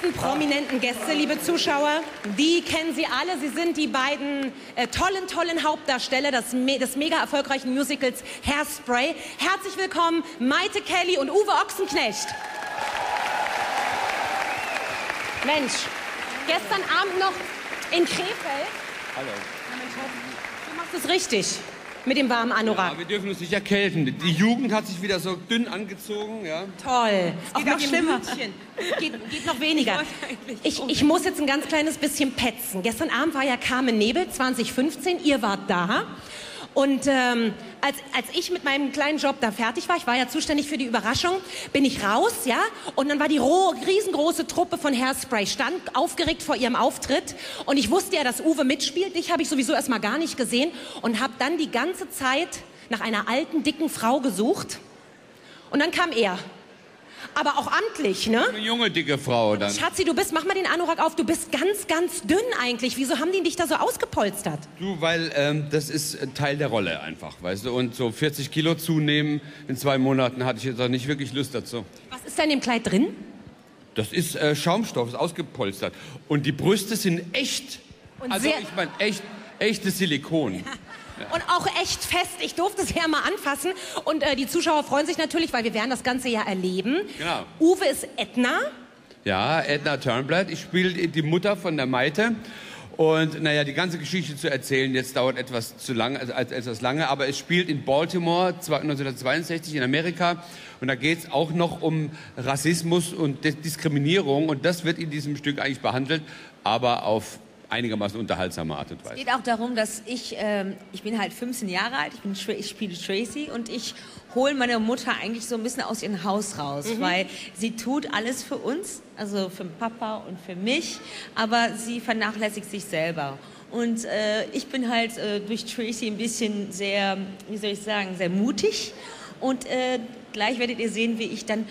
nächsten prominenten Gäste, liebe Zuschauer, die kennen Sie alle. Sie sind die beiden äh, tollen, tollen Hauptdarsteller des, me des mega erfolgreichen Musicals Hairspray. Herzlich willkommen, Maite Kelly und Uwe Ochsenknecht. Mensch, gestern Abend noch in Krefeld. Hallo. Du machst es richtig mit dem warmen Anorak. Ja, wir dürfen uns nicht erkälten. Die Jugend hat sich wieder so dünn angezogen. Ja. Toll. Auch noch schlimmer. Geht, geht noch weniger. Ich, ich muss jetzt ein ganz kleines bisschen petzen. Gestern Abend war ja Carmen Nebel 2015. Ihr wart da. Und ähm, als, als ich mit meinem kleinen Job da fertig war, ich war ja zuständig für die Überraschung, bin ich raus, ja, und dann war die roh, riesengroße Truppe von Hairspray, stand aufgeregt vor ihrem Auftritt. Und ich wusste ja, dass Uwe mitspielt, dich habe ich sowieso erstmal gar nicht gesehen und habe dann die ganze Zeit nach einer alten, dicken Frau gesucht. Und dann kam er. Aber auch amtlich, ne? Eine junge, dicke Frau dann. Schatzi, du bist, mach mal den Anorak auf, du bist ganz, ganz dünn eigentlich. Wieso haben die dich da so ausgepolstert? Du, weil ähm, das ist ein Teil der Rolle einfach, weißt du. Und so 40 Kilo zunehmen in zwei Monaten hatte ich jetzt auch nicht wirklich Lust dazu. Was ist da in dem Kleid drin? Das ist äh, Schaumstoff, ist ausgepolstert. Und die Brüste sind echt. Und also ich meine, echt, echtes Silikon. Und auch echt fest. Ich durfte es ja mal anfassen. Und äh, die Zuschauer freuen sich natürlich, weil wir werden das Ganze ja erleben. Genau. Uwe ist Edna. Ja, Edna Turnblad. Ich spiele die Mutter von der Maite. Und naja, die ganze Geschichte zu erzählen, jetzt dauert etwas zu lang, also als- etwas lange, aber es spielt in Baltimore 1962 in Amerika. Und da geht es auch noch um Rassismus und Dis- Diskriminierung. Und das wird in diesem Stück eigentlich behandelt, aber auf einigermaßen unterhaltsame Art und Es Weise. geht auch darum, dass ich, ähm, ich bin halt 15 Jahre alt, ich, bin, ich spiele Tracy und ich hole meine Mutter eigentlich so ein bisschen aus ihrem Haus raus, weil sie tut alles für uns, also für den Papa und für mich, aber sie vernachlässigt sich selber. Und äh, ich bin halt äh, durch Tracy ein bisschen sehr, wie soll ich sagen, sehr mutig. Und äh, gleich werdet ihr sehen, wie ich dann,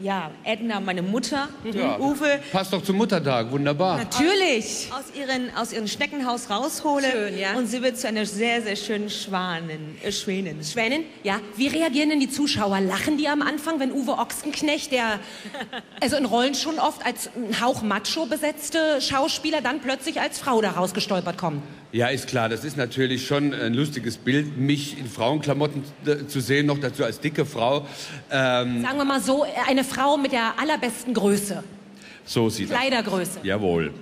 ja, Edna, meine Mutter, Ja. Uwe, Passt doch zum Muttertag, wunderbar. Natürlich. aus, ihren, aus ihrem Schneckenhaus raushole Schön, ja. und sie wird zu einer sehr, sehr schönen Schwanen, äh, Schwänin. Schwänin, ja, wie reagieren denn die Zuschauer? Lachen die am Anfang, wenn Uwe Ochsenknecht, der also in Rollen schon oft als ein Hauch macho besetzte Schauspieler, dann plötzlich als Frau da rausgestolpert kommen? Ja, ist klar, das ist natürlich schon ein lustiges Bild, mich in Frauenklamotten äh, zu sehen, noch dazu als dicke Frau. Ähm, Sagen wir mal so, eine Frau mit der allerbesten Größe, so sieht das Kleidergröße. Jawohl.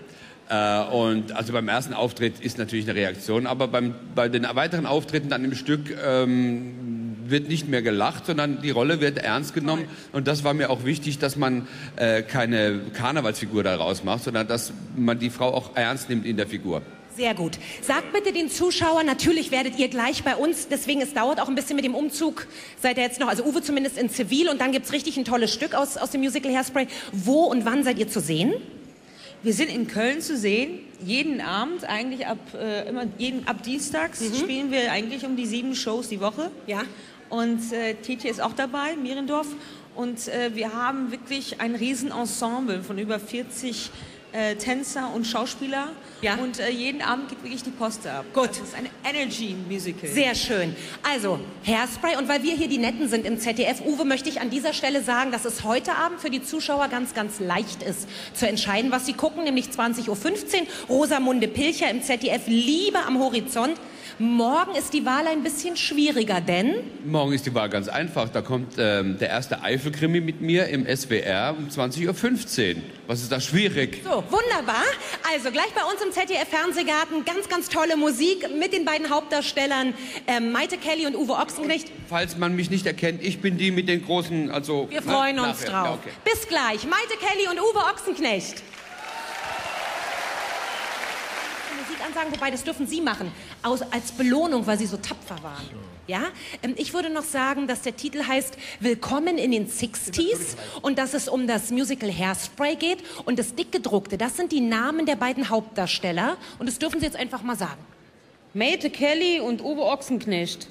Äh, und also beim ersten Auftritt ist natürlich eine Reaktion, aber beim, bei den weiteren Auftritten dann im Stück ähm, wird nicht mehr gelacht, sondern die Rolle wird ernst genommen. Und das war mir auch wichtig, dass man äh, keine Karnevalsfigur daraus macht, sondern dass man die Frau auch ernst nimmt in der Figur. Sehr gut. Sagt bitte den Zuschauern, natürlich werdet ihr gleich bei uns, deswegen es dauert auch ein bisschen mit dem Umzug, seid ihr jetzt noch, also Uwe zumindest in Zivil und dann gibt's richtig ein tolles Stück aus, aus dem Musical Hairspray. Wo und wann seid ihr zu sehen? Wir sind in Köln zu sehen, jeden Abend, eigentlich ab, äh, immer jeden, ab Dienstags spielen wir eigentlich um die sieben Shows die Woche. Ja. Und äh, Titi ist auch dabei, Mierendorf. Und äh, wir haben wirklich ein Riesenensemble von über 40 äh, Tänzer und Schauspieler. Ja. Und äh, jeden Abend geht wirklich die Post ab. Gut. Das ist ein Energy-Musical. Sehr schön. Also, Hairspray. Und weil wir hier die Netten sind im ZDF, Uwe, möchte ich an dieser Stelle sagen, dass es heute Abend für die Zuschauer ganz, ganz leicht ist, zu entscheiden, was sie gucken, nämlich 20.15 Uhr. Rosamunde Pilcher im ZDF, Liebe am Horizont. Morgen ist die Wahl ein bisschen schwieriger, denn Morgen ist die Wahl ganz einfach. Da kommt ähm, der erste Eifelkrimi mit mir im SWR um 20.15 Uhr. Was ist da schwierig? So, wunderbar. Also gleich bei uns im ZDF-Fernsehgarten ganz, ganz tolle Musik mit den beiden Hauptdarstellern ähm, Maite Kelly und Uwe Ochsenknecht. Falls man mich nicht erkennt, ich bin die mit den großen, also... Wir na, freuen uns nachher. drauf. Ja, okay. Bis gleich. Maite Kelly und Uwe Ochsenknecht. Musik ansagen, wobei das dürfen Sie machen, aus, als Belohnung, weil Sie so tapfer waren. Ja? Ähm, ich würde noch sagen, dass der Titel heißt Willkommen in den 60s und dass es um das Musical Hairspray geht und das dickgedruckte, das sind die Namen der beiden Hauptdarsteller und das dürfen Sie jetzt einfach mal sagen. Mate Kelly und Uwe Ochsenknecht.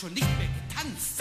Schon nicht mehr getanzt.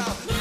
out.